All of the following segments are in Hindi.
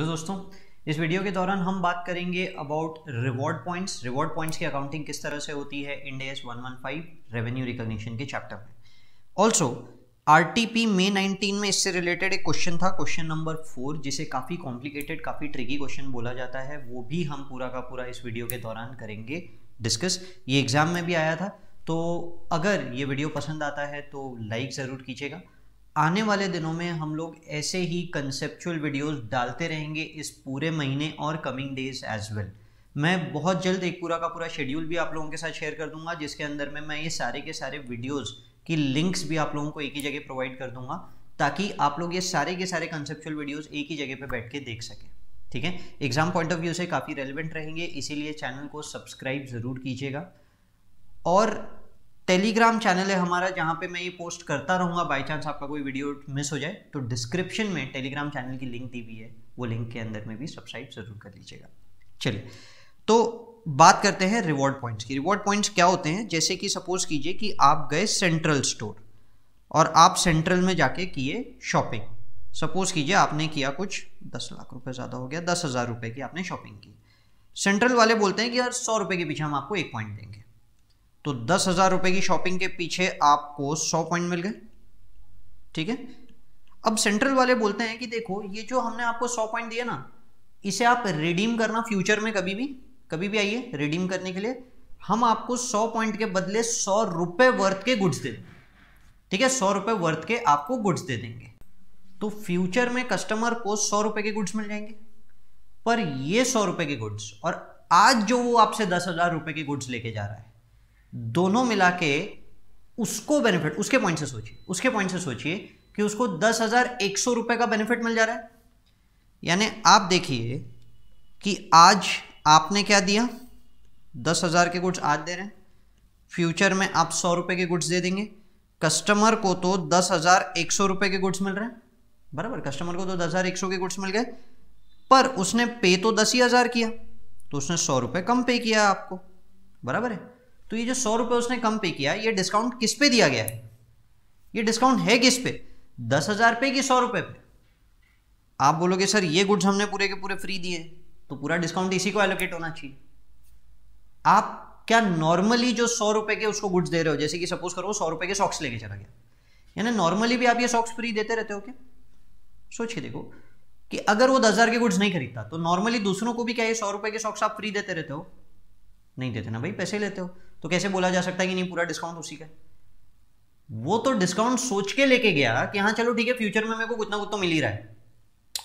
हेलो दोस्तों, इस वीडियो के दौरान हम बात करेंगे about reward points reward points की अकाउंटिंग किस तरह से होती है? इंडेस 115 रेवेन्यू रिकॉग्निशन के चैप्टर में। ऑल्सो आरटीपी मे 19 में इससे रिलेटेड एक क्वेश्चन था क्वेश्चन नंबर फोर जिसे काफ़ी कॉम्प्लिकेटेड काफ़ी ट्रिकी क्वेश्चन बोला जाता है। वो भी हम पूरा का पूरा इस वीडियो के दौरान करेंगे डिस्कस ये एग्ज़ाम में भी आया था तो अगर ये वीडियो पसंद आता है तो लाइक ज़रूर कीजिएगा। आने वाले दिनों में हम लोग ऐसे ही कंसेप्चुअल वीडियोस डालते रहेंगे इस पूरे महीने और कमिंग डेज़ एज वेल मैं बहुत जल्द एक पूरा का पूरा शेड्यूल भी आप लोगों के साथ शेयर कर दूँगा, जिसके अंदर में मैं ये सारे के सारे वीडियोस की लिंक्स भी आप लोगों को एक ही जगह प्रोवाइड कर दूँगा, ताकि आप लोग ये सारे के सारे कंसेप्चुअल वीडियोस एक ही जगह पे बैठ के देख सकें। ठीक है? एग्ज़ाम पॉइंट ऑफ़ व्यू से काफ़ी रेलिवेंट रहेंगे, इसीलिए चैनल को सब्सक्राइब ज़रूर कीजिएगा। और टेलीग्राम चैनल है हमारा, जहाँ पे मैं ये पोस्ट करता रहूँगा। बाई चांस आपका कोई वीडियो मिस हो जाए तो डिस्क्रिप्शन में टेलीग्राम चैनल की लिंक दी हुई है। वो लिंक के अंदर में भी सब्सक्राइब ज़रूर कर लीजिएगा। चलिए तो बात करते हैं रिवॉर्ड पॉइंट्स की। रिवॉर्ड पॉइंट्स क्या होते हैं? जैसे कि सपोज़ कीजिए कि आप गए सेंट्रल स्टोर और आप सेंट्रल में जाके किए शॉपिंग सपोज़ कीजिए आपने किया कुछ दस लाख रुपए ज़्यादा हो गया, दस हज़ार रुपए की आपने शॉपिंग की। सेंट्रल वाले बोलते हैं कि यार सौ रुपए के पीछे हम आपको एक पॉइंट देंगे। तो दस हज़ार रुपए की शॉपिंग के पीछे आपको सौ पॉइंट मिल गए। ठीक है? अब सेंट्रल वाले बोलते हैं कि देखो, ये जो हमने आपको सौ पॉइंट दिया ना, इसे आप रिडीम करना फ्यूचर में कभी भी कभी भी आइए रिडीम करने के लिए। हम आपको सौ पॉइंट के बदले सौ रुपए वर्थ के गुड्स दे देंगे। ठीक है? सौ रुपए वर्थ के आपको गुड्स दे देंगे। तो फ्यूचर में कस्टमर को सौ रुपए के गुड्स मिल जाएँगे। पर ये सौ रुपए के गुड्स और आज जो वो आपसे दस हज़ार रुपए के गुड्स लेके जा रहा है दोनों मिला के उसको बेनिफिट उसके पॉइंट से सोचिए, उसके पॉइंट से सोचिए कि उसको दस हज़ार एक सौ रुपए का बेनिफिट मिल जा रहा है। यानी आप देखिए कि आज आपने क्या दिया? दस हज़ार के गुड्स आज दे रहे हैं। फ्यूचर में आप सौ रुपए के गुड्स दे देंगे। कस्टमर को तो दस हज़ार एक सौ रुपए के गुड्स मिल रहे हैं। बराबर कस्टमर को तो दस हज़ार एक सौ के गुड्स मिल गए। पर उसने पे तो दस ही हज़ार किया तो उसने सौ रुपए कम पे किया आपको। बराबर है। तो ये जो सौ रुपये उसने कम पे किया, ये डिस्काउंट किस पे दिया गया है? ये डिस्काउंट है किस पे? दस हज़ार पे कि सौ रुपये पे? आप बोलोगे, सर, ये गुड्स हमने पूरे के पूरे फ्री दिए तो पूरा डिस्काउंट इसी को एलोकेट होना चाहिए। आप क्या नॉर्मली जो सौ रुपए के उसको गुड्स दे रहे हो, जैसे कि सपोज़ करो सौ रुपए के सॉक्स लेके चला गया। यानी नॉर्मली भी आप ये सॉक्स फ्री देते रहते हो क्या? सोचिए देखो कि अगर वो दस हज़ार के गुड्स नहीं खरीदता तो नॉर्मली दूसरों को भी क्या ये सौ रुपए के सॉक्स आप फ्री देते रहते हो? नहीं देते ना भाई, पैसे लेते हो। तो कैसे बोला जा सकता है कि नहीं, पूरा डिस्काउंट उसी का वो तो डिस्काउंट सोच के लेके गया कि हाँ चलो ठीक है फ्यूचर में मेरे को कुछ ना कुछ तो मिल ही रहा है।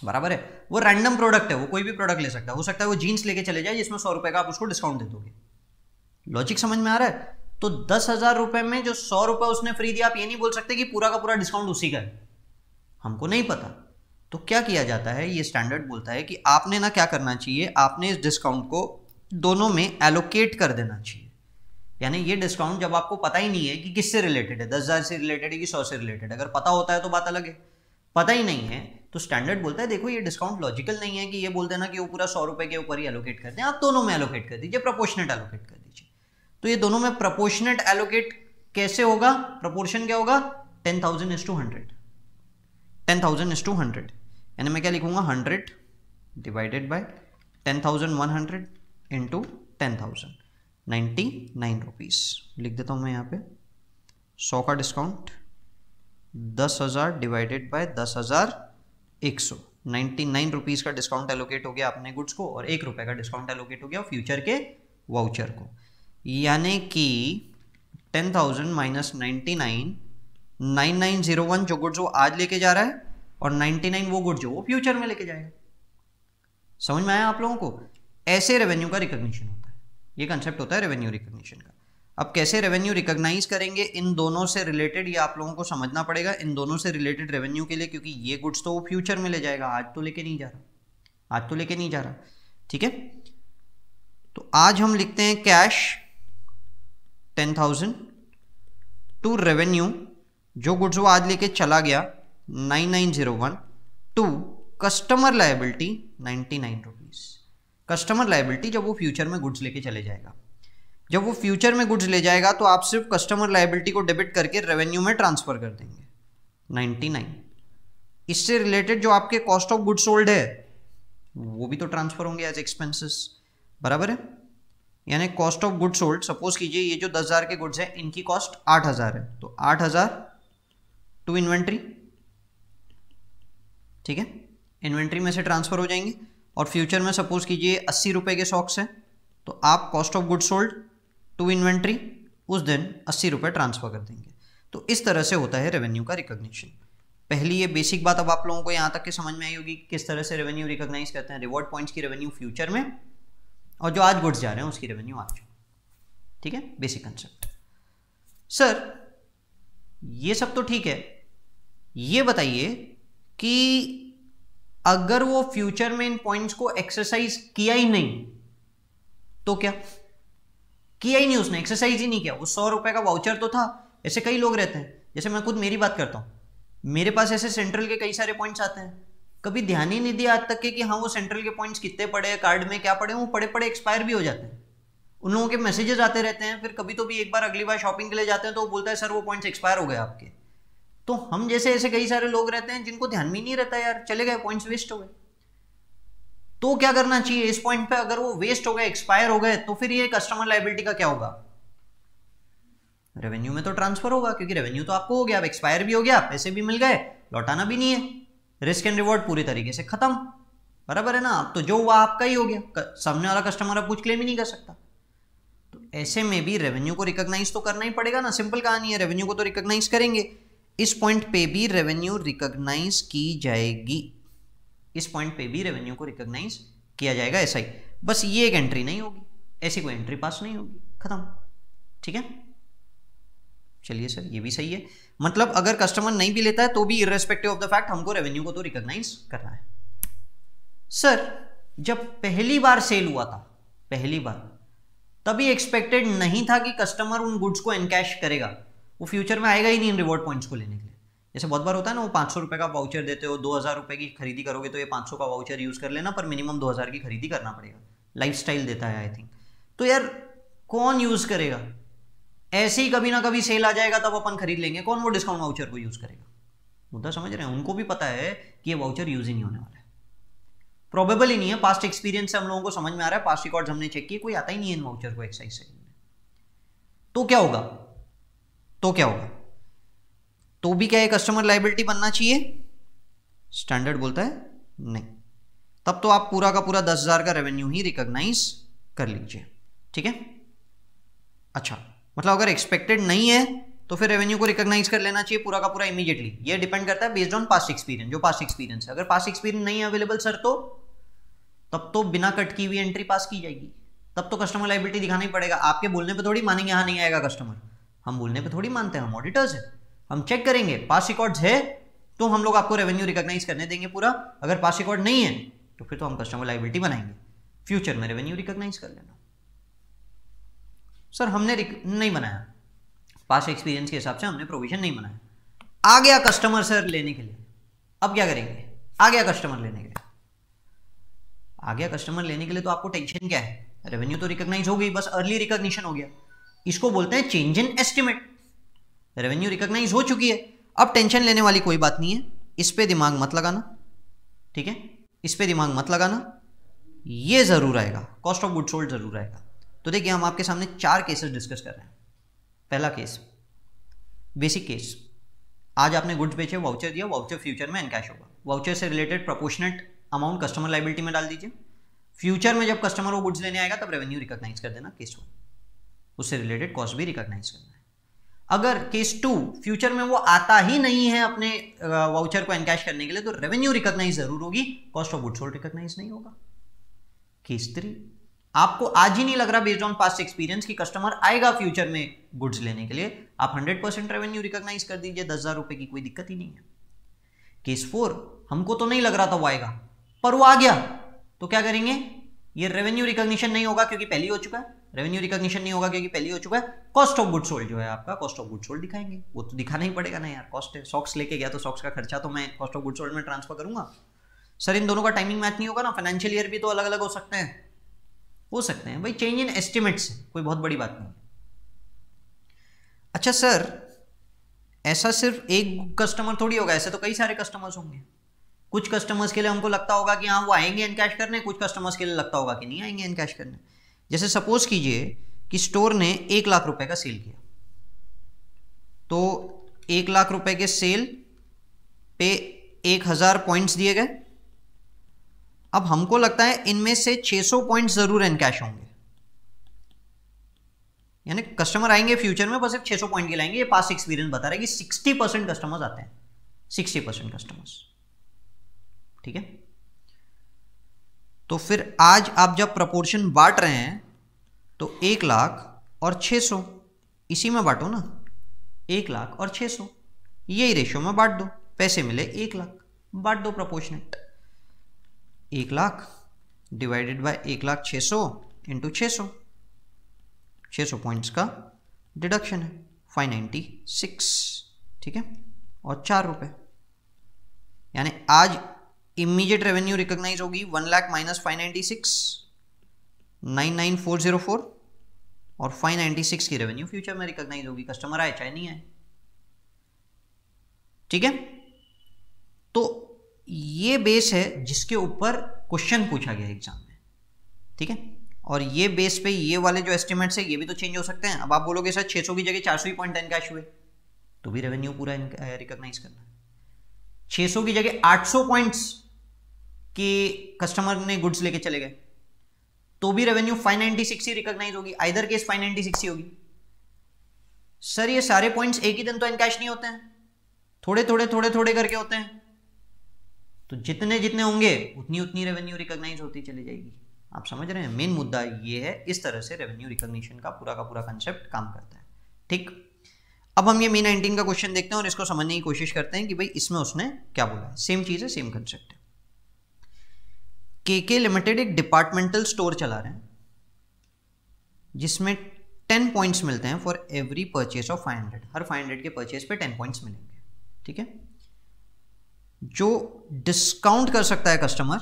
बराबर है? वो रैंडम प्रोडक्ट है, वो कोई भी प्रोडक्ट ले सकता है। हो सकता है वो जीन्स लेके चले जाए जिसमें सौ रुपए का आप उसको डिस्काउंट दे दोगे। लॉजिक समझ में आ रहा है? तो दस हज़ार रुपए में जो सौ रुपए उसने फ्री दिया, आप ये नहीं बोल सकते कि पूरा का पूरा डिस्काउंट उसी का है। हमको नहीं पता। तो क्या किया जाता है? ये स्टैंडर्ड बोलता है कि आपने ना क्या करना चाहिए? आपने इस डिस्काउंट को दोनों में एलोकेट कर देना चाहिए। यानी ये डिस्काउंट जब आपको पता ही नहीं है कि किससे रिलेटेड है, दस हज़ार से रिलेटेड है कि सौ से रिलेटेड है। अगर पता होता है तो बात अलग है। पता ही नहीं है तो स्टैंडर्ड बोलता है, देखो, ये डिस्काउंट लॉजिकल नहीं है कि ये बोलते ना कि वो पूरा सौ रुपए के ऊपर ही एलोकेट करते हैं। आप दोनों में एलोकेट कर दीजिए प्रपोर्शनेट एलोकेट कर दीजिए। तो ये दोनों में प्रपोर्शनेट एलोकेट कैसे होगा? प्रपोर्शन क्या होगा? Ten thousand is to hundred ten thousand is to hundred यानी मैं क्या लिखूँगा? Hundred divided by ten thousand one hundred into ten thousand ninety nine rupees लिख देता हूँ मैं यहाँ पे। सौ का डिस्काउंट दस हज़ार डिवाइडेड बाय दस हज़ार एक सौ। नाइन्टी नाइन रुपीज़ का डिस्काउंट एलोकेट हो गया अपने गुड्स को और एक रुपये का डिस्काउंट एलोकेट हो गया फ्यूचर के वाउचर को। यानी कि ten thousand minus ninety nine nine nine zero one जो गुड्स वो आज लेके जा रहा है और नाइन्टी नाइन वो गुड्स जो वो फ्यूचर में लेके जाएगा। समझ में आया आप लोगों को? ऐसे रेवेन्यू का रिकॉग्निशन होता है। ये कंसेप्ट होता है रेवेन्यू रिकॉग्निशन का। अब कैसे रेवेन्यू रिकॉग्नाइज करेंगे? इन दोनों से रिलेटेड ये आप लोगों को समझना पड़ेगा, इन दोनों से रिलेटेड रेवेन्यू के लिए, क्योंकि ये गुड्स तो वो फ्यूचर में ले जाएगा। आज तो लेके नहीं जा रहा। आज तो लेके नहीं जा रहा। ठीक है? तो आज हम लिखते हैं cash ten thousand to revenue जो गुड्स वो आज लेके चला गया nine nine zero one to customer liability ninety nine rupees customer liability जब वो फ्यूचर में गुड्स लेके चले जाएगा। जब वो फ्यूचर में गुड्स ले जाएगा तो आप सिर्फ़ कस्टमर लाइबिलिटी को डेबिट करके रेवेन्यू में ट्रांसफ़र कर देंगे। 99 इससे रिलेटेड जो आपके कॉस्ट ऑफ़ गुड्स सोल्ड है, वो भी तो ट्रांसफ़र होंगे एज एक्सपेंसेस बराबर है? यानी cost of goods sold suppose कीजिए ये जो दस हज़ार के गुड्स हैं, इनकी कॉस्ट आठ हज़ार है। तो आठ हज़ार टू इन्वेंट्री ठीक है? इन्वेंट्री में से ट्रांसफ़र हो जाएँगे। और फ्यूचर में सपोज़ कीजिए अस्सी रुपए के स्टॉक्स हैं तो आप cost of goods sold to inventory उस दिन अस्सी रुपये ट्रांसफ़र कर देंगे। तो इस तरह से होता है रेवेन्यू का रिकॉग्निशन पहली ये बेसिक बात अब आप लोगों को यहाँ तक के समझ में आई होगी कि किस तरह से रेवेन्यू रिकॉग्नाइज करते हैं। रिवॉर्ड पॉइंट्स की रेवेन्यू फ्यूचर में और जो आज गुड्स जा रहे हैं उसकी रेवेन्यू आज। ठीक है? बेसिक कंसेप्ट सर ये सब तो ठीक है। ये बताइए कि अगर वो फ्यूचर में इन पॉइंट्स को एक्सरसाइज किया ही नहीं तो क्या? किया ही नहीं उसने एक्सरसाइज ही नहीं किया। वो सौ रुपए का वाउचर तो था, ऐसे कई लोग रहते हैं। जैसे मैं खुद मेरी बात करता हूँ। मेरे पास ऐसे सेंट्रल के कई सारे पॉइंट्स आते हैं। कभी ध्यान ही नहीं दिया आज तक के कि हाँ वो सेंट्रल के पॉइंट्स कितने पड़े कार्ड में क्या पड़े वो पड़े पड़े एक्सपायर भी हो जाते हैं। उन लोगों के मैसेजेस आते रहते हैं, फिर कभी तो भी एक बार अगली बार शॉपिंग के लिए जाते हैं तो वो बोलता है, सर, वो पॉइंट्स एक्सपायर हो गए आपके। तो हम जैसे ऐसे कई सारे लोग रहते हैं जिनको ध्यान में नहीं रहता यार, चले गए पॉइंट्स वेस्ट हो गए। तो क्या करना चाहिए? इस पॉइंट पे अगर वो वेस्ट हो गए एक्सपायर हो गए तो फिर ये कस्टमर लाइबिलिटी का क्या होगा? रेवेन्यू में तो ट्रांसफ़र होगा, क्योंकि रेवेन्यू तो आपको हो गया, अब एक्सपायर भी हो गया पैसे भी मिल गए, लौटाना भी नहीं है। रिस्क एंड रिवॉर्ड पूरी तरीके से खत्म। बराबर है ना? अब तो जो हुआ, आपका ही हो गया। सामने वाला कस्टमर अब कुछ क्लेम ही नहीं कर सकता। तो ऐसे में भी रेवेन्यू को रिकॉग्नाइज तो करना ही पड़ेगा ना। सिंपल कहानी है रेवेन्यू को तो रिकॉग्नाइज करेंगे। इस पॉइंट पे भी रेवेन्यू रिकॉग्नाइज की जाएगी। इस पॉइंट पे भी रेवेन्यू को रिकॉग्नाइज किया जाएगा ऐसा ही। बस ये एक एंट्री नहीं होगी। ऐसी कोई एंट्री पास नहीं होगी। खत्म। ठीक है? चलिए सर ये भी सही है। मतलब अगर कस्टमर नहीं भी लेता है तो भी इरेस्पेक्टिव ऑफ़ द फैक्ट हमको रेवेन्यू को तो रिकॉग्नाइज करना है। सर जब पहली बार सेल हुआ था, पहली बार, तभी एक्सपेक्टेड नहीं था कि कस्टमर उन गुड्स को एनकैश करेगा। वो फ्यूचर में आएगा ही नहीं इन रिवॉर्ड पॉइंट्स को लेने के लिए। जैसे बहुत बार होता है ना, वो पाँच सौ रुपये का वाउचर देते हो, दो हज़ार रुपये की खरीदी करोगे तो ये पाँच सौ का वाउचर यूज़ कर लेना, पर मिनिमम दो हज़ार की खरीदी करना पड़ेगा। लाइफ स्टाइल देता है आई थिंक तो यार, कौन यूज़ करेगा? ऐसे ही कभी ना कभी सेल आ जाएगा, तब अपन खरीद लेंगे। कौन वो डिस्काउंट वाउचर को यूज़ करेगा? मुद्दा समझ रहे हैं, उनको भी पता है कि ये वाउचर यूज़ ही नहीं होने वाला है। प्रोबेबल ही नहीं है पास्ट एक्सपीरियंस से हम लोगों को समझ में आ रहा है पास्ट रिकॉर्ड हमने चेक किए, कोई आता ही नहीं है इन वाउचर को एक्साइज से। तो क्या होगा? तो क्या होगा? तो भी क्या ये कस्टमर लाइबिलिटी बनना चाहिए? स्टैंडर्ड बोलता है, नहीं। तब तो आप पूरा का पूरा दस हज़ार का रेवेन्यू ही रिकॉग्नाइज कर लीजिए। ठीक है? अच्छा मतलब अगर एक्सपेक्टेड नहीं है तो फिर रेवेन्यू को रिकॉग्नाइज कर लेना चाहिए पूरा का पूरा इमीडिएटली ये डिपेंड करता है बेस्ड ऑन पास्ट एक्सपीरियंस जो पास्ट एक्सपीरियंस है। अगर पास्ट एक्सपीरियंस नहीं अवेलेबल सर तो? तब तो बिना कट की हुई एंट्री पास की जाएगी। तब तो कस्टमर लाइबिलिटी दिखाना ही पड़ेगा। आपके बोलने पे थोड़ी मानेंगे यहाँ नहीं आएगा कस्टमर हम बोलने पे थोड़ी मानते हैं, हम ऑडिटर्स है। हम चेक करेंगे पास रिकॉर्ड्स है तो हम लोग आपको रेवेन्यू रिकॉग्नाइज करने देंगे पूरा। अगर पास रिकॉर्ड नहीं है तो फिर तो हम कस्टमर लाइबिलिटी बनाएँगे। फ्यूचर में रेवेन्यू रिकॉग्नाइज कर लेना। सर हमने नहीं बनाया। पास एक्सपीरियंस के हिसाब से हमने प्रोविज़न नहीं बनाया। आ गया कस्टमर सर लेने के लिए। अब क्या करेंगे? आ गया कस्टमर लेने के लिए। आ गया कस्टमर लेने के लिए तो आपको टेंशन क्या है? रेवेन्यू तो रिकॉग्नाइज हो गई, बस अर्ली रिकॉग्निशन हो गया। इसको बोलते हैं change in estimate revenue recognise हो चुकी है. अब टेंशन लेने वाली कोई बात नहीं है. इस पे दिमाग मत लगाना. ठीक है? इस पे दिमाग मत लगाना. ये ज़रूर आएगा. कॉस्ट ऑफ़ गुड सोल्ड ज़रूर आएगा. तो देखिए, हम आपके सामने चार केसेस डिस्कस कर रहे हैं. पहला केस बेसिक केस आज आपने गुड्स बेचे वाउचर दिया वाउचर फ्यूचर में एनकैश होगा. वाउचर से related proportionate amount customer liability में डाल दीजिए. फ्यूचर में जब कस्टमर वो गुड्स लेने आएगा, तब रेवेन्यू रिकॉग्नाइज कर देना केस वन उससे रिलेटेड कॉस्ट भी रिकॉग्नाइज करना है। अगर केस टू फ्यूचर में वो आता ही नहीं है अपने वाउचर को एनकैश करने के लिए तो रेवेन्यू रिकॉग्नाइज ज़रूर होगी cost of goods sold recognise नहीं होगा। केस थ्री आपको आज ही नहीं लग रहा बेस्ड ऑन पास्ट एक्सपीरियंस कि कस्टमर आएगा फ्यूचर में गुड्स लेने के लिए, आप 100 परसेंट रेवेन्यू रिकॉग्नाइज कर दीजिए, दस हज़ार रुपए की कोई दिक्कत ही नहीं है। केस फोर हमको तो नहीं लग रहा था वो आएगा, पर वो आ गया तो क्या करेंगे? ये रेवेन्यू रिकॉग्निशन नहीं होगा क्योंकि पहले हो चुका है। रेवेन्यू रिकॉग्निशन नहीं होगा क्योंकि पहले हो चुका है। कॉस्ट ऑफ़ गुड सोल्ड जो है आपका कॉस्ट ऑफ़ गुड सोल्ड दिखाएँगे। वो तो दिखाना ही पड़ेगा ना यार। कॉस्ट है। सॉक्स लेके गया तो सॉक्स का खर्चा तो मैं कॉस्ट ऑफ़ गुड सोल्ड में ट्रांसफ़र करूँगा। सर इन दोनों का टाइमिंग मैच नहीं होगा ना? फाइनेंशियल ईयर भी तो अलग अलग हो सकते हैं। हो सकते हैं। भाई चेंज इन एस्टिमेट्स कोई बहुत बड़ी बात नहीं है। अच्छा सर ऐसा सिर्फ़ एक कस्टमर थोड़ी होगा। ऐसे तो कई सारे कस्टमर्स होंगे। कुछ कस्टमर्स के लिए हमको लगता होगा कि हाँ वो आएँगे एनकैश करने। कुछ कस्टमर्स के लिए लगता होगा कि नहीं आएँगे एनकैश करने। जैसे सपोज़ कीजिए कि स्टोर ने एक लाख रुपए का सेल किया। तो एक लाख रुपए के सेल पे एक हज़ार पॉइंट्स दिए गए। अब हमको लगता है इनमें से 600 पॉइंट्स ज़रूर एनकैश होंगे। यानी कस्टमर आएँगे फ्यूचर में, बस सिर्फ़ 600 पॉइंट के लाएँगे। ये पास एक्सपीरियंस बता रहा है कि 60 परसेंट कस्टमर्स आते हैं। 60 परसेंट कस्टमर्स। ठीक है? तो फिर आज आप जब प्रपोर्शन बांट रहे हैं तो एक लाख और 600 इसी में बांटो ना। एक लाख और 600 यही रेशियो में बांट दो। पैसे मिले एक लाख। बांट दो प्रपोर्शनेट एक लाख डिवाइडेड बाय एक लाख छः सौ इंटू छः सौ। छः सौ पॉइंट्स का डिडक्शन है। फाइव नाइन्टी सिक्स ठीक है? और चार रुपये यानी आज इमीडिएट रेवेन्यू रिकॉग्नाइज होगी one lakh minus five ninety six nine nine four zero four और फाइव नाइन्टी सिक्स की रेवेन्यू फ्यूचर में रिकॉग्नाइज होगी। कस्टमर आए, चाहे नहीं आए। ठीक है? तो ये बेस है जिसके ऊपर क्वेश्चन पूछा गया एग्ज़ाम में। ठीक है? और ये बेस पे ये वाले जो एस्टिमेट्स है, ये भी तो चेंज हो सकते हैं। अब आप बोलोगे, सर 600 की जगह 400 ही पॉइंट एनकैश हुए। तो भी रेवेन्यू पूरा रिकॉग्नाइज करना। है 600 की जगह 800 पॉइंट्स के कस्टमर ने गुड्स लेके चले गए। तो भी रेवेन्यू 596 ही रिकॉग्नाइज होगी। आइदर केस 596 ही होगी। सर ये सारे पॉइंट्स एक ही दिन तो एनकैश नहीं होते हैं। थोड़े थोड़े थोड़े थोड़े करके होते हैं। तो जितने जितने होंगे, उतनी उतनी रेवेन्यू रिकॉग्नाइज होती चली जाएगी। आप समझ रहे हैं? मेन मुद्दा ये है, इस तरह से रेवेन्यू रिकॉग्निशन का पूरा का पूरा कंसेप्ट काम करता है। ठीक? अब हम ये मी नाइनटीन का क्वेश्चन देखते हैं और इसको समझने की कोशिश करते हैं कि भाई इसमें उसने क्या बोला है। सेम चीज़ है सेम कंसेप्ट है। के के लिमिटेड एक डिपार्टमेंटल स्टोर चला रहे हैं, जिसमें टेन पॉइंट्स मिलते हैं for every purchase of five hundred her five hundred के परचेज पे टेन पॉइंट्स मिलेंगे, ठीक है? जो डिस्काउंट कर सकता है customer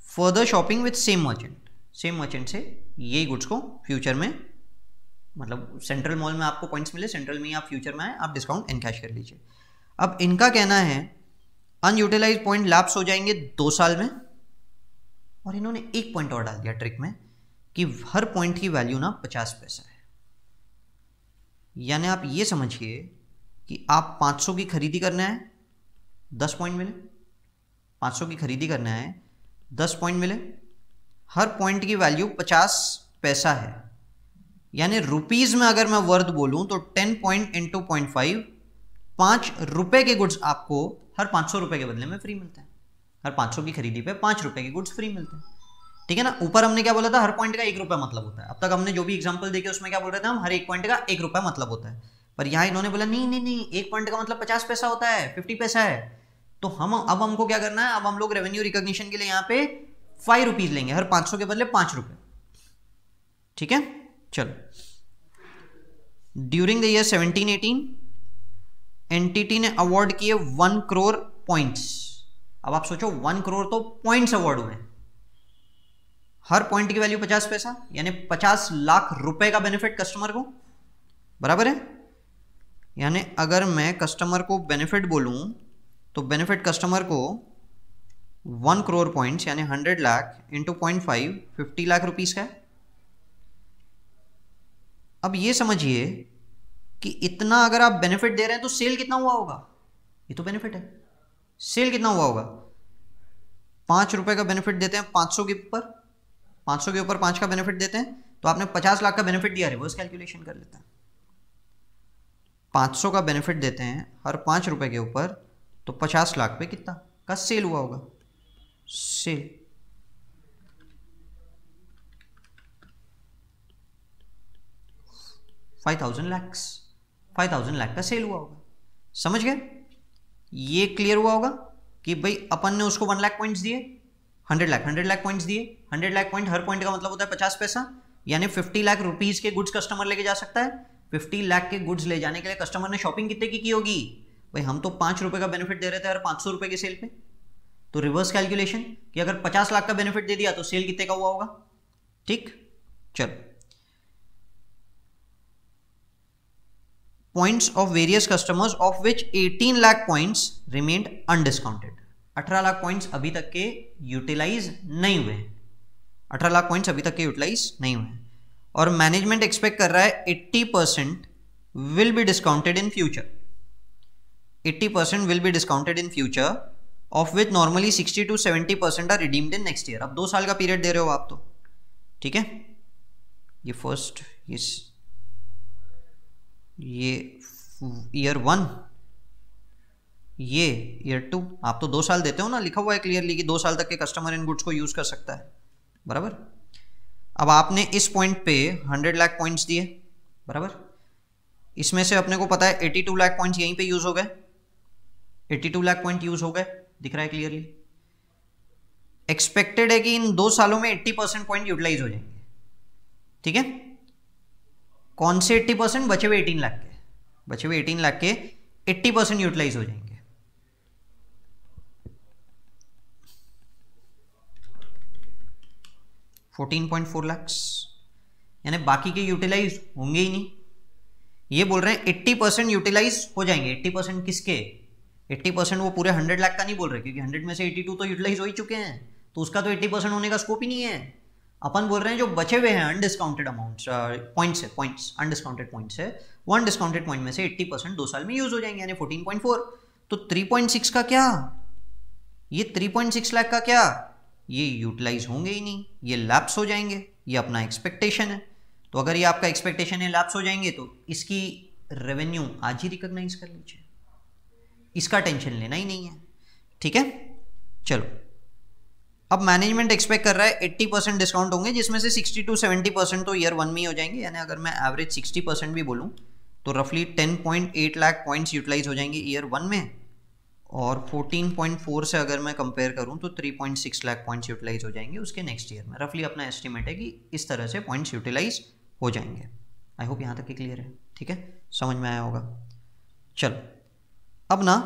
further shopping with same merchant same merchant से यही गुड्स को फ्यूचर में मतलब सेंट्रल मॉल में आपको पॉइंट्स मिले सेंट्रल में आप फ्यूचर में आए, आप डिस्काउंट इनकैश कर लीजिए अब इनका कहना है अनयूटिलाइज पॉइंट लैप्स हो जाएँगे दो साल में और इन्होंने एक पॉइंट और डाल दिया ट्रिक में कि हर पॉइंट की वैल्यू ना पचास पैसा है। यानी आप ये समझिए कि आप 500 की खरीदी करना है, दस पॉइंट मिले। पाँच सौ की खरीदी करना है, दस पॉइंट मिले। हर पॉइंट की वैल्यू पचास पैसा है। यानी रुपीज़ में अगर मैं वर्थ बोलूँ तो ten point into point five पाँच रुपए के गुड्स आपको हर पाँच सौ रुपये के बदले में फ्री मिलते हैं। हर पाँच सौ की खरीदी पे पाँच रुपए के गुड्स फ्री मिलते हैं। ठीक है ना? ऊपर हमने क्या बोला था? हर पॉइंट का एक रुपया मतलब होता है। अब तक हमने जो भी एग्ज़ाम्पल देखे, उसमें क्या बोल रहे थे हम? हर एक पॉइंट का एक रुपया मतलब होता है। पर यहाँ इन्होंने बोला, नहीं नहीं नहीं, एक पॉइंट का मतलब पचास पैसा होता है फिफ्टी पैसा है। तो हम, अब हमको क्या करना है? अब हम लोग रेवेन्यू रिकॉग्निशन के लिए यहाँ पे फाइव रुपीज़ लेंगे। हर पाँच सौ के बदले पाँच रुपए। ठीक है? चलो। During the year seventeen eighteen entity ने अवार्ड किए वन करोड़ पॉइंट्स अब आप सोचो वन करोड़ तो पॉइंट्स अवार्ड हुए। हर पॉइंट की वैल्यू पचास पैसा, यानी पचास लाख रुपए का बेनिफिट कस्टमर को। बराबर है? यानी अगर मैं कस्टमर को बेनिफिट बोलूँ तो बेनिफिट कस्टमर को वन करोड़ पॉइंट्स यानी hundred lakh into point five fifty lakh rupees का अब ये समझिए कि इतना अगर आप बेनिफिट दे रहे हैं तो सेल कितना हुआ होगा? ये तो बेनिफिट है। सेल कितना हुआ होगा? पाँच रुपए का बेनिफिट देते हैं पाँच सौ के ऊपर। पाँच सौ के ऊपर पाँच का बेनिफिट देते हैं। तो आपने पचास लाख का बेनिफिट दिया रिवर्स कैलकुलेशन कर लेते हैं। पाँच सौ का बेनिफिट देते हैं हर पाँच रुपए के ऊपर तो पचास लाख पे कितना? का सेल हुआ होगा। Sale. Five thousand lakhs. Five thousand lakh का सेल हुआ होगा। समझ गए? ये क्लियर हुआ होगा कि भाई अपन ने उसको वन लाख पॉइंट्स दिए hundred lakh hundred lakh points दिए हंड्रेड लाख पॉइंट हर पॉइंट का मतलब होता है पचास पैसा, यानी फिफ्टी लाख रुपीज़ के गुड्स कस्टमर लेके जा सकता है। फिफ्टी लाख के गुड्स ले जाने के लिए कस्टमर ने शॉपिंग कितने की की होगी? भाई हम तो पाँच रुपए का बेनिफिट दे रहे थे, हर पाँच सौ रुपए के सेल पे। तो रिवर्स कैलकुलेशन कि अगर पचास लाख का बेनिफिट दे दिया तो सेल कितने का हुआ होगा? ठीक? चलो। Points of various customers of which 18 lakh points remained undiscounted 18 lakh points अभी तक के यूटिलाइज नहीं हुए अठारह लाख पॉइंट्स अभी तक के यूटिलाइज नहीं हुए और मैनेजमेंट एक्सपेक्ट कर रहा है 80 percent will be discounted in future 80 percent will be discounted in future of which normally 60 to 70 percent are redeemed in next year अब दो साल का पीरियड दे रहे हो आप तो। ठीक है? ये फ़र्स्ट इस ये ईयर वन ये ईयर टू आप तो दो साल देते हो ना, लिखा हुआ है क्लियरली कि दो साल तक के कस्टमर इन गुड्स को यूज़ कर सकता है। बराबर? अब आपने इस पॉइंट पे हंड्रेड लाख पॉइंट्स दिए, बराबर? इसमें से अपने को पता है एटी टू लाख पॉइंट्स यहीं पे यूज़ हो गए। Eighty two lakh point use हो गए, दिख रहा है क्लियरली एक्सपेक्टेड है कि इन दो सालों में एट्टी परसेंट पॉइंट यूटिलाइज हो जाएँगे। ठीक है? कौन से एट्टी परसेंट? बचे हुए एटीन लाख के। बचे हुए एटीन लाख के एट्टी परसेंट यूटिलाइज हो जाएँगे। फोर्टीन पॉइंट फोर लैक्स यानी बाकी के यूटिलाइज होंगे ही नहीं। ये बोल रहे हैं एट्टी परसेंट यूटिलाइज हो जाएँगे। एट्टी परसेंट किसके? एट्टी परसेंट वो पूरे हंड्रेड लाख का नहीं बोल रहे, क्योंकि हंड्रेड में से एट्टी टू तो यूटिलाइज हो ही चुके हैं। तो उसका तो एट्टी परसेंट होने का स्कोप ही नहीं है। अपन बोल रहे हैं जो बचे हुए हैं अनडिस्काउंटेड अमाउंट पॉइंट्स है पॉइंट्स अनडिस्काउंटेड पॉइंट्स है वो अनडिस्काउंटेड पॉइंट में से 80 परसेंट दो साल में यूज़ हो जाएँगे, यानी 14.4 तो 3.6 का क्या? ये 3.6 लाख का क्या? ये यूटिलाइज होंगे ही नहीं, ये लैप्स हो जाएँगे, ये अपना एक्सपेक्टेशन है। तो अगर ये आपका एक्सपेक्टेशन है लैप्स हो जाएँगे तो इसकी रेवेन्यू आज ही रिकॉग्नाइज कर लीजिए। इसका टेंशन लेना ही नहीं है, ठीक है? चलो। अब मैनेजमेंट एक्सपेक्ट कर रहा है 80 परसेंट डिस्काउंट होंगे, जिसमें से 60 टू 70 परसेंट तो ईयर वन में ही हो जाएँगे। यानी अगर मैं एवरेज 60 परसेंट भी बोलूँ तो रफली 10.8 लाख पॉइंट्स यूटिलाइज हो जाएँगे ईयर वन में। और 14.4 से अगर मैं कंपेयर करूँ तो 3.6 लाख पॉइंट्स यूटिलाइज हो जाएँगे उसके नेक्स्ट ईयर में। रफली अपना एस्टिमेट है कि इस तरह से पॉइंट्स यूटिलाइज हो जाएँगे। आई होप यहाँ तक कि क्लियर है। ठीक है? समझ में आया होगा। चलो। अब ना,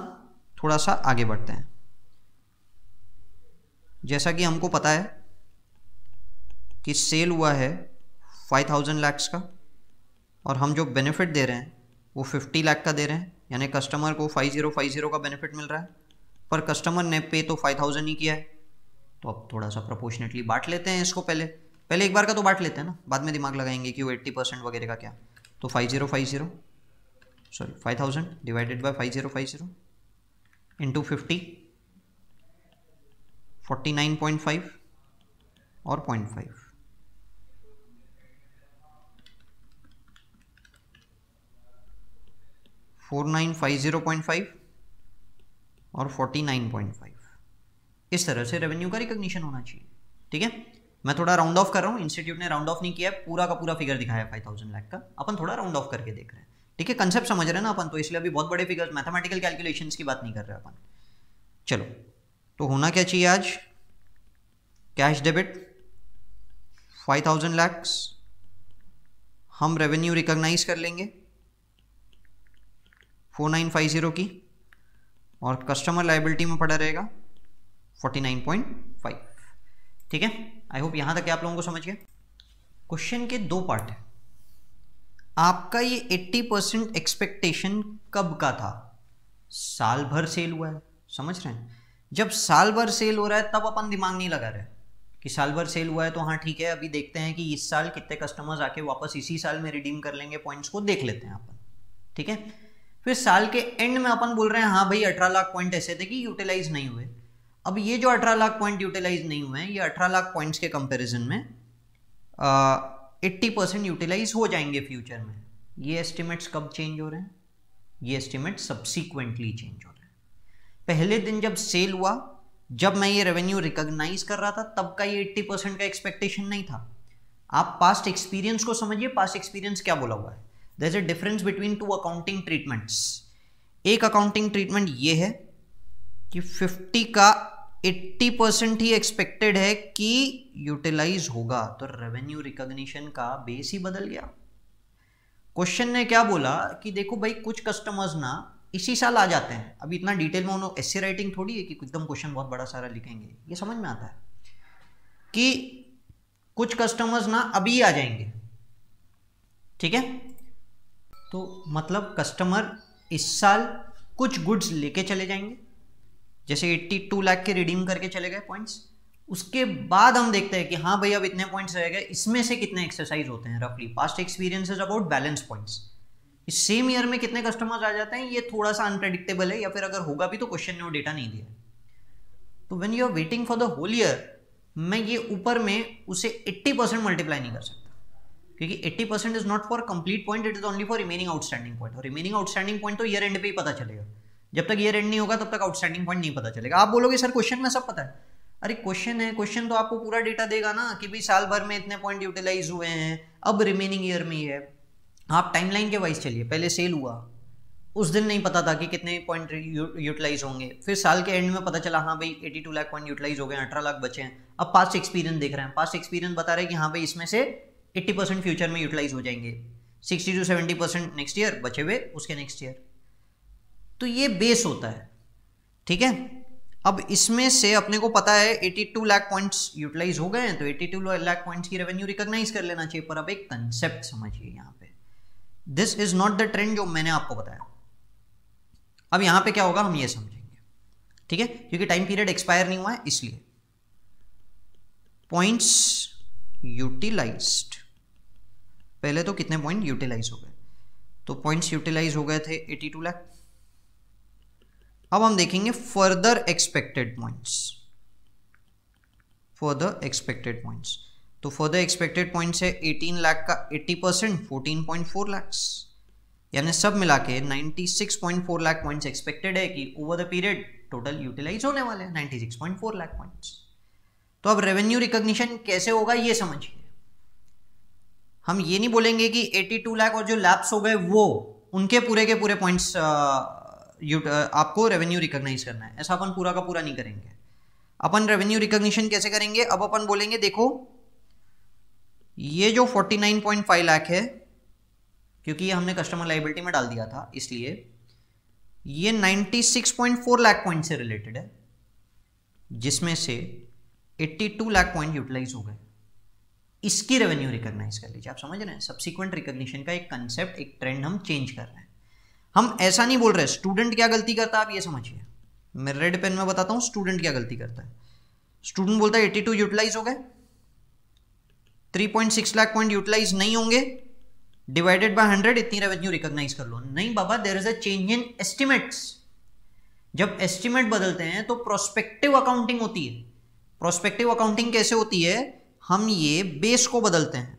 थोड़ा सा आगे बढ़ते हैं। जैसा कि हमको पता है कि सेल हुआ है फाइव थाउज़ेंड लैक्स का, और हम जो बेनिफिट दे रहे हैं, वो फिफ्टी लाख का दे रहे हैं, यानी कस्टमर को फाइव ज़ीरो फाइव ज़ीरो का बेनिफिट मिल रहा है। पर कस्टमर ने पे तो फाइव थाउज़ेंड ही किया है। तो अब थोड़ा सा प्रपोर्शनेटली बांट लेते हैं इसको पहले। पहले एक बार का तो बांट लेते हैं ना, बाद में दिमाग लगाएँगे कि वो एट्टी परसेंट वगैरह का क्या। तो five zero five zero sorry five thousand divided by five zero five zero into fifty forty nine point five और point five. Four nine five zero point five और फोर्टी नाइन पॉइंट फाइव। इस तरह से रेवेन्यू का रिकॉग्निशन होना चाहिए, ठीक है? मैं थोड़ा राउंड ऑफ़ कर रहा हूँ इंस्टीट्यूट ने राउंड ऑफ़ नहीं किया है पूरा का पूरा फिगर दिखाया फाइव थाउज़ेंड लाख का। अपन थोड़ा राउंड ऑफ़ करके देख रहे हैं, ठीक है? कंसेप्ट समझ रहे हैं ना अपन तो इसलिए अभी बहुत बड़े फिगर मैथमेटिकल कैलकुलेशंस की बात नहीं कर रहे अपन। चलो तो होना क्या चाहिए आज? Cash debit five thousand lakhs हम रेवेन्यू रिकॉग्नाइज कर लेंगे फोर नाइन फाइव ज़ीरो की, और कस्टमर लाइबिलिटी में पड़ा रहेगा फोर्टी नाइन पॉइंट फाइव ठीक है? आई होप यहाँ तक आप लोगों को समझ गया। क्वेश्चन के दो पार्ट है। आपका ये एट्टी परसेंट एक्सपेक्टेशन कब का था? साल भर सेल हुआ है। समझ रहे हैं? जब साल भर सेल हो रहा है, तब अपन दिमाग नहीं लगा रहे। कि साल भर सेल हुआ है तो हाँ ठीक है, अभी देखते हैं कि इस साल कितने कस्टमर्स आके वापस इसी साल में रिडीम कर लेंगे पॉइंट्स को, देख लेते हैं अपन। ठीक है? फिर साल के एंड में अपन बोल रहे हैं हाँ भाई, अठारह लाख पॉइंट ऐसे थे कि यूटिलाइज नहीं हुए। अब ये जो अठारह लाख पॉइंट यूटिलाइज नहीं हुए हैं, ये अठारह लाख पॉइंट्स के कंपेरिजन में एट्टी परसेंट यूटिलाइज हो जाएँगे फ्यूचर में। ये एस्टिमेट्स कब चेंज हो रहे हैं? ये एस्टिमेट सब्सिक्वेंटली चेंज हो रहे हैं। पहले दिन जब सेल हुआ, जब मैं ये रेवेन्यू रिकॉग्नाइज कर रहा था, तब का ये 80 परसेंट का एक्सपेक्टेशन नहीं था। आप पास्ट एक्सपीरियंस को समझिए पास्ट एक्सपीरियंस क्या बोला हुआ है? There is a difference between two accounting treatments एक अकाउंटिंग ट्रीटमेंट ये है कि 50 का 80 परसेंट ही एक्सपेक्टेड है कि यूटिलाइज होगा। तो रेवेन्यू रिकॉग्निशन का बेस ही बदल गया। क्वेश्चन ने क्या बोला कि देखो भाई, कुछ कस्टमर्स ना इसी साल आ जाते हैं। अभी इतना डिटेल में उन्होंने एस राइटिंग थोड़ी है कि एकदम क्वेश्चन बहुत बड़ा सारा लिखेंगे। ये समझ में आता है कि कुछ कस्टमर्स ना अभी आ जाएँगे। ठीक है? तो मतलब कस्टमर इस साल कुछ गुड्स लेके चले जाएँगे। जैसे 82 लाख के रिडीम करके चले गए पॉइंट्स उसके बाद हम देखते हैं कि हाँ भाई, अब इतने पॉइंट्स रह गए। इसमें से कितने एक्सरसाइज होते हैं रफली past experience is about balance points इस सेम ईयर में कितने कस्टमर्स आ जाते हैं, ये थोड़ा सा अनप्रेडिक्टेबल है, या फिर अगर होगा भी तो क्वेश्चन ने वो डेटा नहीं दिया तो when you are waiting for the whole year मैं ये ऊपर में उसे 80 परसेंट मल्टीप्लाई नहीं कर सकता। क्योंकि 80 percent is not for complete point it is only for remaining outstanding point और रिमेनिंग आउटस्टैंडिंग पॉइंट तो ईयर एंड पे ही पता चलेगा। जब तक ईयर एंड नहीं होगा, तब तक आउटस्टैंडिंग पॉइंट नहीं पता चलेगा। आप बोलोगे, सर क्वेश्चन में सब पता है। अरे क्वेश्चन है क्वेश्चन तो आपको पूरा डेटा देगा ना कि भाई साल भर में इतने पॉइंट यूटिलाइज हुए हैं, अब रिमेनिंग ईयर में ही है। आप टाइमलाइन के वाइज चलिए, पहले सेल हुआ। उस दिन नहीं पता था कि कितने पॉइंट यूटिलाइज होंगे। फिर साल के एंड में पता चला हाँ भाई 82 लाख पॉइंट यूटिलाइज हो गए, अठारह लाख बचे हैं। अब पास्ट एक्सपीरियंस देख रहे हैं। पास्ट एक्सपीरियंस बता रहे हैं कि हाँ भाई, इसमें से 80 परसेंट फ्यूचर में यूटिलाइज हो जाएँगे। 60 टू 70 परसेंट नेक्स्ट ईयर बचे हुए उसके नेक्स्ट ईयर तो ये बेस होता है। ठीक है? अब इसमें से अपने को पता है 82 लाख पॉइंट्स यूटिलाइज हो गए हैं तो 82 लाख पॉइंट्स की रेवेन्यू रिकॉग्नाइज कर लेना चाहिए। पर अब एक कंसेप्ट समझिए यहाँ पे। This is not the trend जो मैंने आपको बताया। अब यहाँ पे क्या होगा, हम ये समझेंगे। ठीक है? क्योंकि टाइम पीरियड एक्सपायर नहीं हुआ है, इसलिए। पॉइंट्स यूटिलाइज्ड पहले तो कितने पॉइंट यूटिलाइज हो गए? तो पॉइंट्स यूटिलाइज हो गए थे 82 लाख अब हम देखेंगे further expected points further expected points तो फर्दर एक्सपेक्टेड पॉइंट्स है 18 लाख का 80 percent fourteen point four lakhs यानी सब मिला के 96.4 लाख पॉइंट्स एक्सपेक्टेड है कि over the period total utilise होने वाले हैं 96.4 लाख पॉइंट्स तो अब रेवेन्यू रिकॉग्निशन कैसे होगा ये समझिए। हम ये नहीं बोलेंगे कि 82 लाख और जो लैप्स हो गए वो, उनके पूरे के पूरे पॉइंट्स आपको रेवेन्यू रिकॉग्नाइज करना है। ऐसा अपन पूरा का पूरा नहीं करेंगे। अपन रेवेन्यू रिकॉग्निशन कैसे करेंगे? अब अपन बोलेंगे, देखो ये जो 49.5 लाख है, क्योंकि ये हमने कस्टमर लाइबिलिटी में डाल दिया था, इसलिए, ये 96.4 लाख पॉइंट से रिलेटेड है, जिसमें से 82 लाख पॉइंट यूटिलाइज हो गए। इसकी रेवेन्यू रिकॉग्नाइज कर लीजिए। आप समझ रहे हैं? सब्सिक्वेंट रिकॉग्निशन का एक कंसेप्ट एक ट्रेंड हम चेंज कर रहे हैं। हम ऐसा नहीं बोल रहे स्टूडेंट क्या गलती करता है, आप ये समझिए। मैं रेड पेन में बताता हूँ स्टूडेंट क्या गलती करता है। स्टूडेंट बोलता है एट्टी टू यूटिलाइज हो गए। Three point six lakh point utilise नहीं होंगे। डिवाइडेड बाय हंड्रेड इतनी रेवेन्यू रिकॉग्नाइज कर लो। नहीं बाबा there is a change in estimates जब एस्टिमेट बदलते हैं तो प्रोस्पेक्टिव अकाउंटिंग होती है। प्रोस्पेक्टिव अकाउंटिंग कैसे होती है? हम ये बेस को बदलते हैं।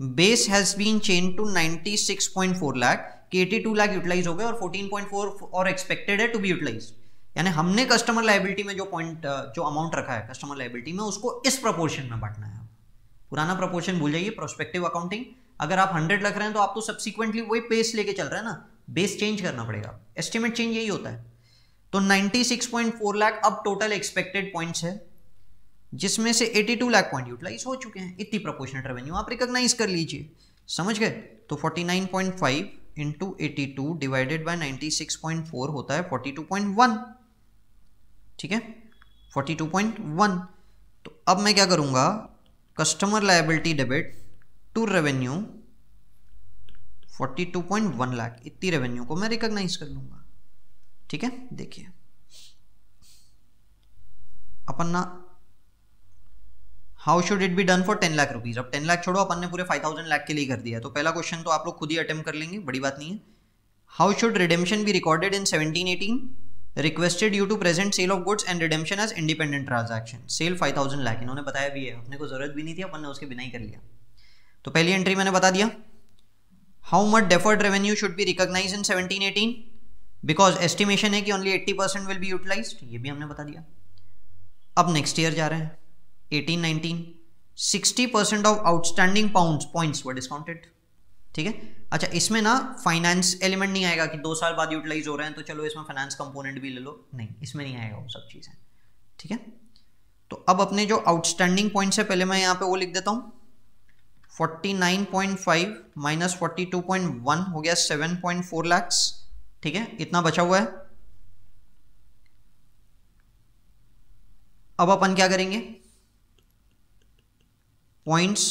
Base has been change to 96.4 lakh कि 82 लाख यूटिलाइज हो गए और 14.4 और एक्सपेक्टेड है टू बी यूटिलाइज यानी हमने कस्टमर लाइबिलिटी में जो पॉइंट जो अमाउंट रखा है कस्टमर लाइबिलिटी में, उसको इस प्रपोर्शन में बांटना है। पुराना प्रपोर्शन भूल जाइए प्रोस्पेक्टिव अकाउंटिंग अगर आप हंड्रेड लग रहे हैं तो आप तो सब्सिक्वेंटली वही बेस लेके चल रहे हैं ना। बेस चेंज करना पड़ेगा। एस्टिमेट चेंज यही होता है। तो 96.4 लाख अब टोटल एक्सपेक्टेड पॉइंट्स है, जिसमें से 82 लाख पॉइंट यूटिलाइज हो चुके हैं। इतनी प्रोपोर्शनल रेवेन्यू आप रिकॉग्नाइज कर लीजिए। समझ गए? तो 49.5 into eighty two divided by ninety six point four होता है फोर्टी टू पॉइंट वन ठीक है? फोर्टी टू पॉइंट वन तो अब मैं क्या करूँगा? Customer liability debit to revenue forty two point one lakh इतनी रेवेन्यू को मैं रिकॉग्नाइज कर लूँगा। ठीक है? देखिए। अपन ना how should it be done for ten lakh rupees अब टेन लाख छोड़ो, अपन ने पूरे फाइव थाउज़ेंड लाख के लिए कर दिया तो पहला क्वेश्चन तो आप लोग खुद ही अटेम्प्ट कर लेंगे, बड़ी बात नहीं है। How should redemption be recorded in seventeen eighteen requested you to present sale of goods and redemption as independent transaction sale five thousand lakh इन्होंने बताया भी है। अपने को ज़रूरत भी नहीं थी, अपन ने उसके बिना ही कर लिया। तो पहली एंट्री मैंने बता दिया। How much deferred revenue should be recognise in seventeen eighteen because estimation है कि only eighty percent will be utilise ये भी हमने बता दिया। अब नेक्स्ट ईयर जा रहे हैं। 18 19 60 percent of outstanding pound points were discounted ठीक है? अच्छा इसमें ना फाइनेंस एलिमेंट नहीं आएगा कि दो साल बाद यूटिलाइज हो रहे हैं तो चलो इसमें फाइनेंस कंपोनेंट भी ले लो। नहीं, इसमें नहीं आएगा वो सब चीज़ें। ठीक है? तो अब अपने जो आउटस्टैंडिंग पॉइंट्स है पहले मैं यहाँ पे वो लिख देता हूँ। 49.5 माइनस फोर्टी हो गया 7.4 लैक्स ठीक है? इतना बचा हुआ है। अब अपन क्या करेंगे? पॉइंट्स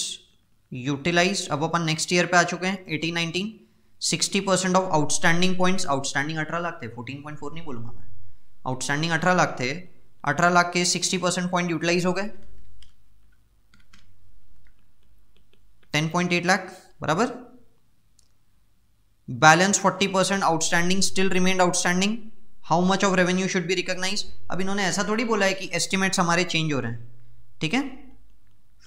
यूटिलाइज अब अपन नेक्स्ट ईयर पे आ चुके हैं eighteen nineteen sixty percent of outstanding points outstanding अठारह लाख थे फोर्टीन पॉइंट फोर नहीं बोलूँगा मैं। आउटस्टैंडिंग अठारह लाख थे, अठारह लाख के सिक्सटी परसेंट पॉइंट यूटिलाइज हो गए। टेन पॉइंट एट लाख, बराबर? Balance forty percent outstanding still remained outstanding how much of revenue should be recognise अब इन्होंने ऐसा थोड़ी बोला है कि एस्टिमेट्स हमारे चेंज हो रहे हैं। ठीक है?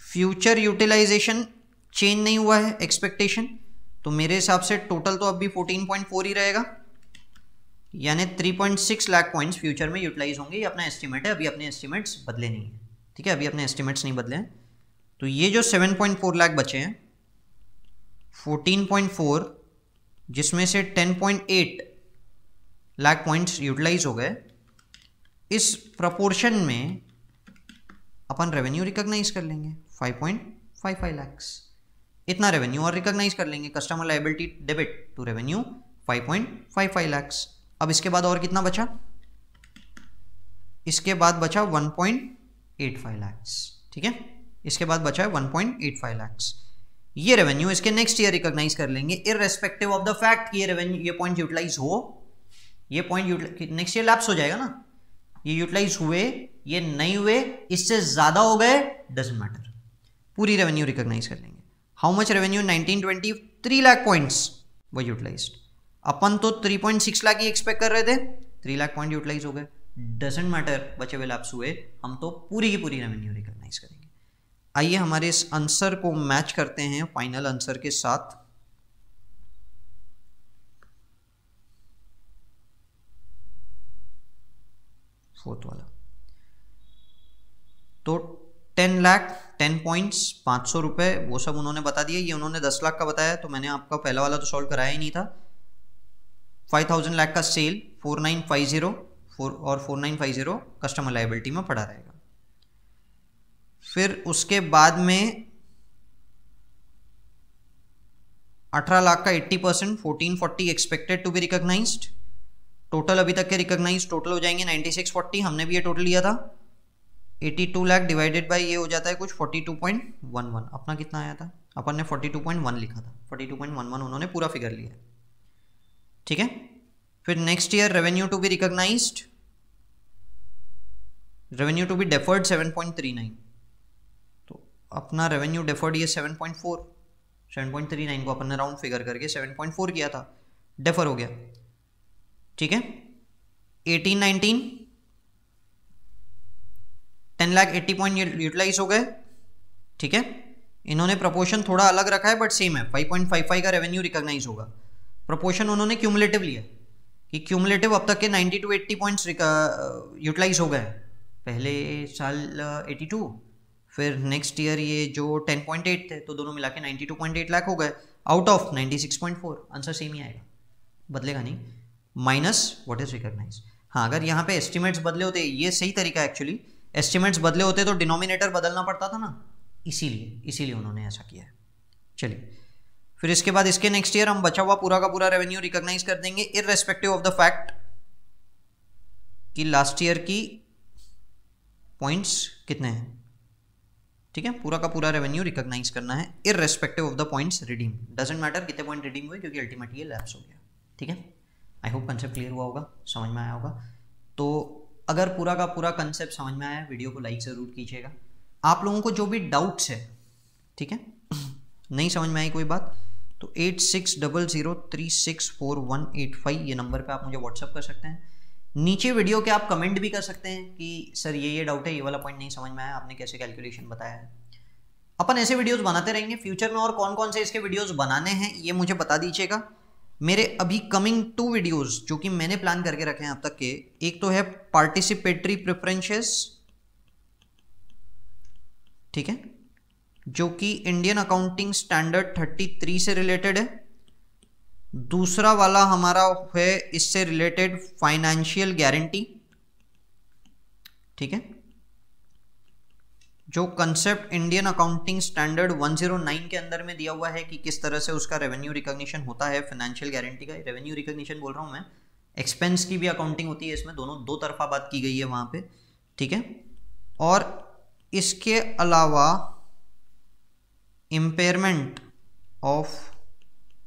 फ्यूचर यूटिलाइजेशन चेंज नहीं हुआ है एक्सपेक्टेशन तो मेरे हिसाब से टोटल तो अभी 14.4 ही रहेगा। यानी 3.6 लाख पॉइंट्स फ्यूचर में यूटिलाइज होंगे। ये अपना एस्टिमेट है, अभी अपने एस्टिमेट्स बदले नहीं है। ठीक है, अभी अपने एस्टिमेट्स नहीं बदले हैं। तो ये जो 7.4 लाख बचे हैं 14.4 जिसमें से 10.8 लाख पॉइंट्स यूटिलाइज हो गए, इस प्रपोर्शन में अपन रेवेन्यू रिकॉग्नाइज कर लेंगे 5.55 लैक्स इतना रेवेन्यू और रिकॉग्नाइज कर लेंगे customer liability debit to revenue 5.55 lakhs अब इसके बाद और कितना बचा? इसके बाद बचा 1.85 लैक्स ठीक है? इसके बाद बचा है 1.85 लैक्स ये रेवेन्यू इसके नेक्स्ट ईयर रिकॉग्नाइज कर लेंगे इरेस्पेक्टिव ऑफ़ द फैक्ट ये रेवेन्यू ये पॉइंट यूटिलाइज हो, ये पॉइंट नेक्स्ट ईयर लैप्स हो जाएगा ना? ये यूटिलाइज हुए, ये नहीं हुए, इससे ज़्यादा हो गए डजेंट मैटर पूरी रेवेन्यू रिकॉग्नाइज कर लेंगे। How much revenue 1920 3 lakh points वो यूटिलाइज्ड अपन तो 3.6 लाख ही एक्सपेक्ट कर रहे थे। 3 लाख पॉइंट यूटिलाइज हो गए। डजेंट मैटर बचे हुए लैप्स हुए, हम तो पूरी की पूरी रेवेन्यू रिकॉग्नाइज करेंगे। आइए हमारे इस आंसर को मैच करते हैं फाइनल आंसर के साथ। फोर्थ वाला। तो टेन लाख, टेन पॉइंट्स, पाँच सौ रुपये वो सब उन्होंने बता दिया ये उन्होंने दस लाख का बताया तो मैंने आपका पहला वाला तो सॉल्व कराया ही नहीं था। फाइव थाउज़ेंड लाख का sale, four nine five zero, four और four nine five zero customer liability में पड़ा रहेगा। फिर उसके बाद में अठारह लाख का eighty percent, fourteen forty expected to be recognised total अभी तक के रिकोगनाइज टोटल हो जाएँगे नाइन्टी सिक्स फोर्टी हमने भी ये टोटल लिया था। 82 लाख डिवाइडेड बाई ये हो जाता है कुछ 42.11 अपना कितना आया था? अपन ने 42.1 लिखा था। 42.11 उन्होंने पूरा फिगर लिया ठीक है? फिर next year revenue to be recognised revenue to be deferred 7.39 तो अपना रेवेन्यू डेफर्ड ये 7.4 7.39 को अपन ने राउंड फिगर करके 7.4 किया था। डेफर हो गया। ठीक है? 18 19 ten lakh eighty point utilise हो गए। ठीक है? इन्होंने प्रपोर्शन थोड़ा अलग रखा है बट सेम है। 5.55 का रेवेन्यू रिकॉग्नाइज होगा। प्रपोर्शन उन्होंने क्यूमुलेटिव लिया कि क्यूमुलेटिव अब तक के 90 टू 80 पॉइंट्स यूटिलाइज हो गए पहले साल 82 फिर नेक्स्ट ईयर ये जो 10.8 थे तो दोनों मिला के 92.8 लाख हो गए। आउट ऑफ़ 96.4 आंसर सेम ही आएगा। बदलेगा नहीं। माइनस व्हाट इज़ रिकॉग्नाइज हाँ अगर यहाँ पे एस्टिमेट्स बदले होते, ये सही तरीका एक्चुअली एस्टिमेट्स बदले होते तो डिनोमिनेटर बदलना पड़ता था ना? इसीलिए इसीलिए उन्होंने ऐसा किया है। चलिए, फिर इसके बाद इसके नेक्स्ट ईयर हम बचा हुआ पूरा का पूरा रेवेन्यू रिकॉग्नाइज कर देंगे इरेस्पेक्टिव ऑफ़ द फैक्ट कि लास्ट ईयर की पॉइंट्स कितने हैं? ठीक है, पूरा का पूरा रेवेन्यू रिकॉग्नाइज करना है irrespective of the points redeem doesn't matter कितने पॉइंट रिडीम हुए, क्योंकि अल्टीमेटली ये लैप्स हो गया। ठीक है? आई होप कंसेप्ट क्लियर हुआ होगा, समझ में आया होगा। तो अगर पूरा का पूरा कंसेप्ट समझ में आया वीडियो को लाइक ज़रूर कीजिएगा। आप लोगों को जो भी डाउट्स है, ठीक है? नहीं समझ में आई कोई बात? तो eight six double zero three six four one eight five ये नंबर पे आप मुझे व्हाट्सअप कर सकते हैं। नीचे वीडियो के आप कमेंट भी कर सकते हैं कि, सर, ये ये डाउट है, ये वाला पॉइंट नहीं समझ में आया, आपने कैसे कैलकुलेशन बताया है? अपन ऐसे वीडियोस बनाते रहेंगे। फ्यूचर में और कौन कौन से इसके वीडियोस बनाने हैं, ये मुझे बता दीजिएगा। मेरे अभी कमिंग टू वीडियोस जो कि मैंने प्लान करके रखे हैं अब तक के, एक तो है पार्टिसिपेटरी प्रेफरेंसेस ठीक है, जो कि इंडियन अकाउंटिंग स्टैंडर्ड 33 से रिलेटेड है। दूसरा वाला हमारा है इससे रिलेटेड फाइनेंशियल गारंटी ठीक है। जो कंसेप्ट इंडियन अकाउंटिंग स्टैंडर्ड 109 के अंदर में दिया हुआ है कि किस तरह से उसका रेवेन्यू रिकॉग्निशन होता है फाइनेंशियल गारंटी का रेवेन्यू रिकॉग्निशन बोल रहा हूँ मैं। एक्सपेंस की भी अकाउंटिंग होती है इसमें, दोनों, दो तरफा बात की गई है वहाँ पे, ठीक है? और इसके अलावा इम्पेयरमेंट ऑफ़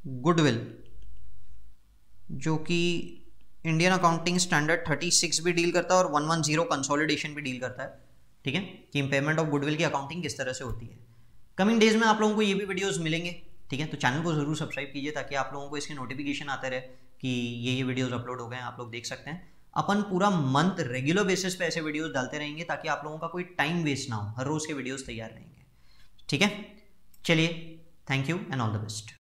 गुडविल जो कि इंडियन अकाउंटिंग स्टैंडर्ड 36 भी डील करता है और 110 कंसोलिडेशन भी डील करता है। ठीक है? कि इम्पेयरमेंट ऑफ़ गुडविल की अकाउंटिंग किस तरह से होती है? कमिंग डेज़ में आप लोगों को ये भी वीडियोज़ मिलेंगे, ठीक है? तो चैनल को ज़रूर सब्सक्राइब कीजिए ताकि आप लोगों को इसके नोटिफिकेशन आते रहे कि ये ये वीडियोस अपलोड हो गए आप लोग देख सकते हैं। अपन पूरा मंथ रेगुलर बेसिस पे ऐसे वीडियोस डालते रहेंगे ताकि आप लोगों का कोई टाइम वेस्ट ना हो। हर रोज़ के वीडियोस तैयार रहेंगे। ठीक है? चलिए thank you and all the best